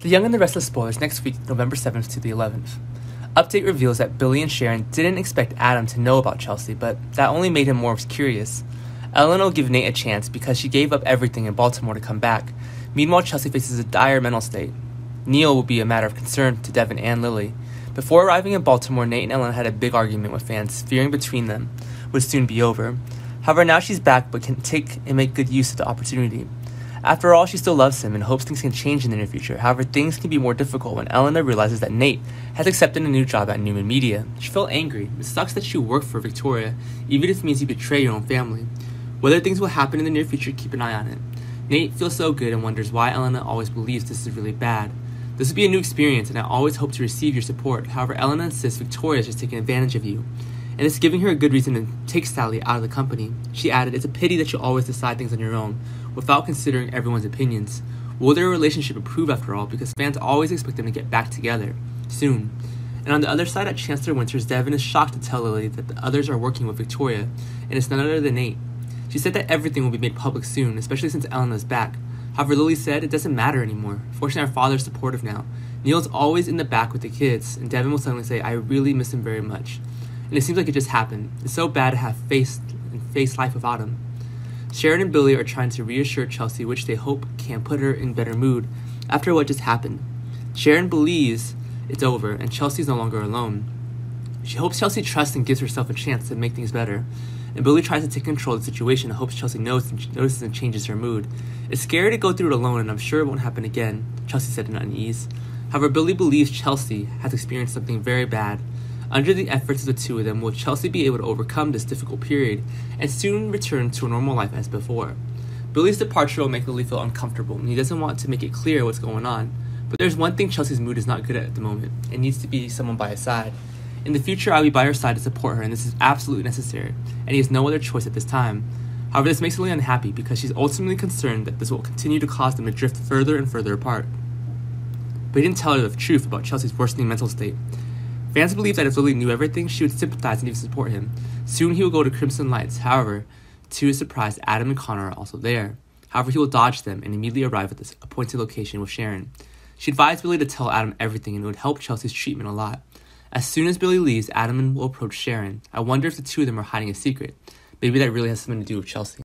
The Young and the Restless spoilers next week, November 7th to the 11th. Update reveals that Billy and Sharon didn't expect Adam to know about Chelsea, but that only made him more curious. Elena will give Nate a chance because she gave up everything in Baltimore to come back. Meanwhile, Chelsea faces a dire mental state. Neil will be a matter of concern to Devon and Lily. Before arriving in Baltimore, Nate and Elena had a big argument with fans, fearing between them would soon be over. However, now she's back but can take and make good use of the opportunity. After all, she still loves him and hopes things can change in the near future. However, things can be more difficult when Elena realizes that Nate has accepted a new job at Newman Media. She felt angry. It sucks that you work for Victoria, even if it means you betray your own family. Whether things will happen in the near future, keep an eye on it. Nate feels so good and wonders why Elena always believes this is really bad. This will be a new experience, and I always hope to receive your support. However, Elena insists Victoria is just taking advantage of you, and it's giving her a good reason to take Sally out of the company. She added, It's a pity that you always decide things on your own without considering everyone's opinions. Will their relationship improve after all? Because fans always expect them to get back together soon. And on the other side at Chancellor Winters, Devon is shocked to tell Lily that the others are working with Victoria, and it's none other than Nate. She said that everything will be made public soon, especially since Elena's back. However, Lily said it doesn't matter anymore. Fortunately, our father's supportive now. Neil's always in the back with the kids, and Devon will suddenly say, I really miss him very much. And it seems like it just happened. It's so bad to have faced and face life without him. Sharon and Billy are trying to reassure Chelsea, which they hope can put her in better mood after what just happened. Sharon believes it's over and Chelsea is no longer alone. She hopes Chelsea trusts and gives herself a chance to make things better. And Billy tries to take control of the situation and hopes Chelsea notices and changes her mood. It's scary to go through it alone, and I'm sure it won't happen again, Chelsea said in unease. However, Billy believes Chelsea has experienced something very bad under the efforts of the two of them, will Chelsea be able to overcome this difficult period and soon return to a normal life as before? Billy's departure will make Lily feel uncomfortable, and he doesn't want to make it clear what's going on. But there's one thing Chelsea's mood is not good at at the moment. It needs to be someone by his side. In the future, I'll be by her side to support her, and this is absolutely necessary, and he has no other choice at this time. However, this makes Lily unhappy because she's ultimately concerned that this will continue to cause them to drift further and further apart. But he didn't tell her the truth about Chelsea's worsening mental state, Fans believe that if Lily knew everything, she would sympathize and even support him. Soon he will go to Crimson Lights. However, to his surprise, Adam and Connor are also there. However, he will dodge them and immediately arrive at this appointed location with Sharon. She advised Billy to tell Adam everything and it would help Chelsea's treatment a lot. As soon as Billy leaves, Adam will approach Sharon. I wonder if the two of them are hiding a secret. Maybe that really has something to do with Chelsea.